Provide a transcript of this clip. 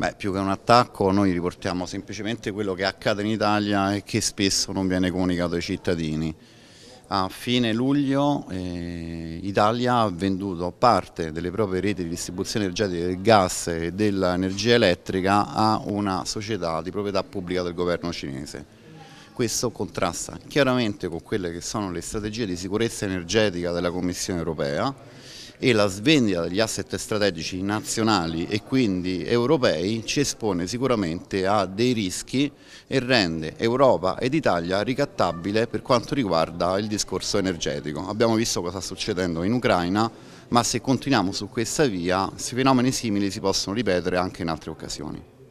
Beh, più che un attacco noi riportiamo semplicemente quello che accade in Italia e che spesso non viene comunicato ai cittadini. A fine luglio eh, Italia ha venduto parte delle proprie reti di distribuzione energetica del gas e dell'energia elettrica a una società di proprietà pubblica del governo cinese. Questo contrasta chiaramente con quelle che sono le strategie di sicurezza energetica della Commissione europea e la svendita degli asset strategici nazionali e quindi europei ci espone sicuramente a dei rischi e rende Europa ed Italia ricattabile per quanto riguarda il discorso energetico. Abbiamo visto cosa sta succedendo in Ucraina, ma se continuiamo su questa via, fenomeni simili si possono ripetere anche in altre occasioni.